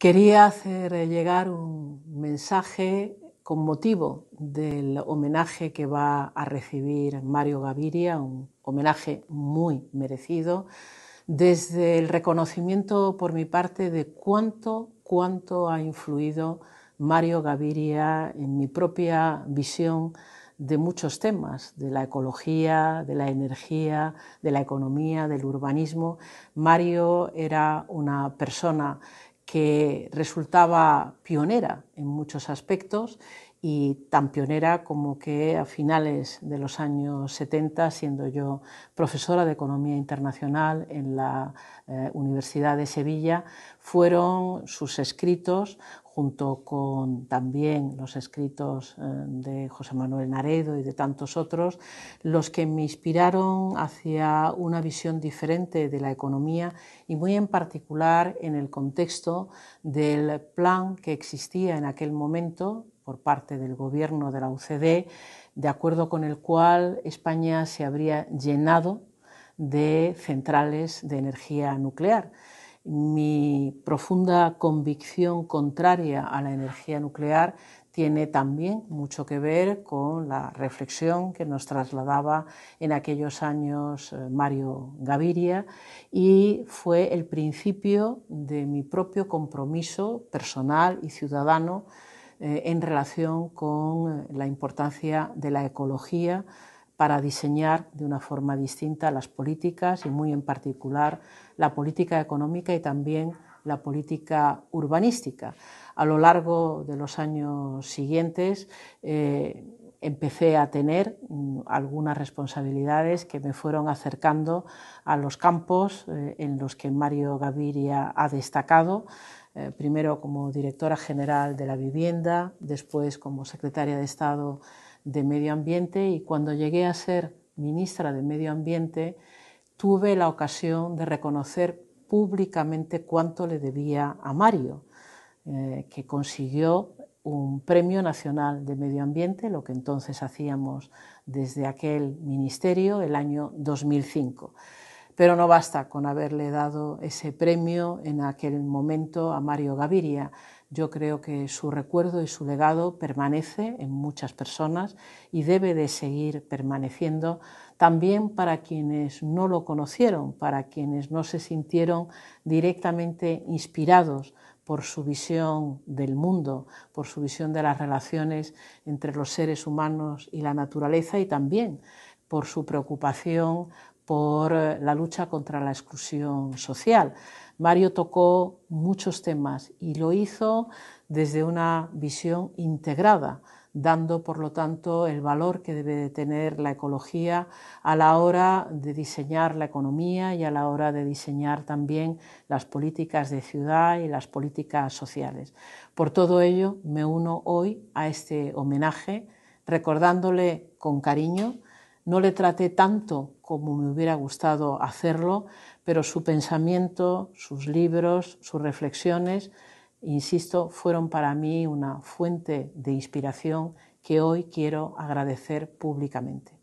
Quería hacer llegar un mensaje con motivo del homenaje que va a recibir Mario Gaviria, un homenaje muy merecido, desde el reconocimiento por mi parte de cuánto, cuánto ha influido Mario Gaviria en mi propia visión de muchos temas, de la ecología, de la energía, de la economía, del urbanismo. Mario era una persona que resultaba pionera en muchos aspectos y tan pionera como que a finales de los años 70, siendo yo profesora de Economía Internacional en la eh, Universidad de Sevilla, fueron sus escritos junto con también los escritos eh, de José Manuel Naredo y de tantos otros, los que me inspiraron hacia una visión diferente de la economía y muy en particular en el contexto del plan que existía en aquel momento por parte del gobierno de la UCD, de acuerdo con el cual España se habría llenado de centrales de energía nuclear mi profunda convicción contraria a la energía nuclear tiene también mucho que ver con la reflexión que nos trasladaba en aquellos años eh, Mario Gaviria y fue el principio de mi propio compromiso personal y ciudadano eh, en relación con eh, la importancia de la ecología para diseñar de una forma distinta las políticas y muy en particular la política económica y también la política urbanística. A lo largo de los años siguientes eh, empecé a tener mm, algunas responsabilidades que me fueron acercando a los campos eh, en los que Mario Gaviria ha destacado, eh, primero como directora general de la vivienda, después como secretaria de Estado de Medio Ambiente y cuando llegué a ser ministra de Medio Ambiente tuve la ocasión de reconocer públicamente cuánto le debía a Mario, eh, que consiguió un Premio Nacional de Medio Ambiente, lo que entonces hacíamos desde aquel ministerio, el año 2005. Pero no basta con haberle dado ese premio en aquel momento a Mario Gaviria. Yo creo que su recuerdo y su legado permanece en muchas personas y debe de seguir permaneciendo también para quienes no lo conocieron, para quienes no se sintieron directamente inspirados por su visión del mundo, por su visión de las relaciones entre los seres humanos y la naturaleza y también por su preocupación por la lucha contra la exclusión social. Mario tocó muchos temas y lo hizo desde una visión integrada, dando por lo tanto el valor que debe de tener la ecología a la hora de diseñar la economía y a la hora de diseñar también las políticas de ciudad y las políticas sociales. Por todo ello me uno hoy a este homenaje recordándole con cariño no le traté tanto como me hubiera gustado hacerlo, pero su pensamiento, sus libros, sus reflexiones, insisto, fueron para mí una fuente de inspiración que hoy quiero agradecer públicamente.